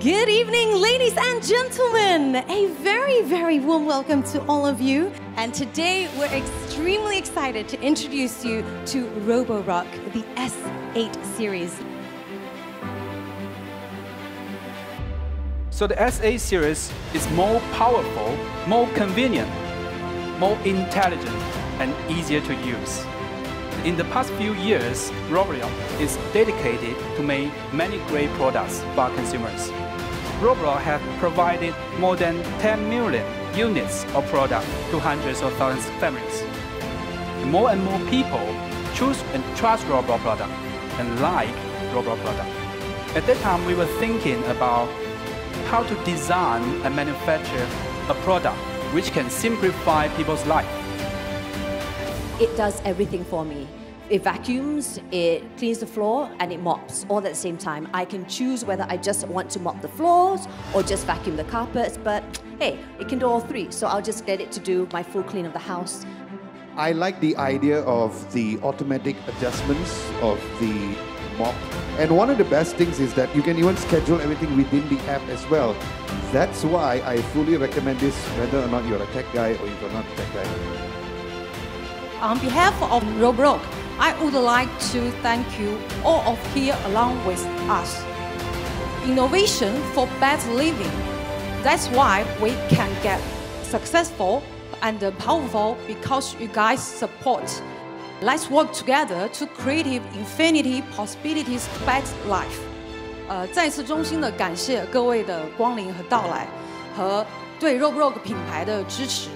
Good evening, ladies and gentlemen. A very, very warm welcome to all of you. And today we're extremely excited to introduce you to Roborock, the S8 series. So the S8 series is more powerful, more convenient, more intelligent, and easier to use. In the past few years, Roborock is dedicated to make many great products for consumers. Roborock has provided more than 10 million units of product to hundreds of thousands of families. More and more people choose and trust Roborock product and like Roborock product. At that time, we were thinking about how to design and manufacture a product which can simplify people's life. It does everything for me. It vacuums, it cleans the floor, and it mops all at the same time. I can choose whether I just want to mop the floors or just vacuum the carpets, but hey, it can do all three, so I'll just get it to do my full clean of the house. I like the idea of the automatic adjustments of the mop. And one of the best things is that you can even schedule everything within the app as well. That's why I fully recommend this whether or not you're a tech guy or you're not a tech guy. On behalf of Roborock, I would like to thank you all of here along with us. Innovation for better living. That's why we can get successful and powerful because you guys support. Let's work together to create infinity possibilities better life. 呃，再次衷心的感谢各位的光临和到来，和对 Roborock 品牌的支持。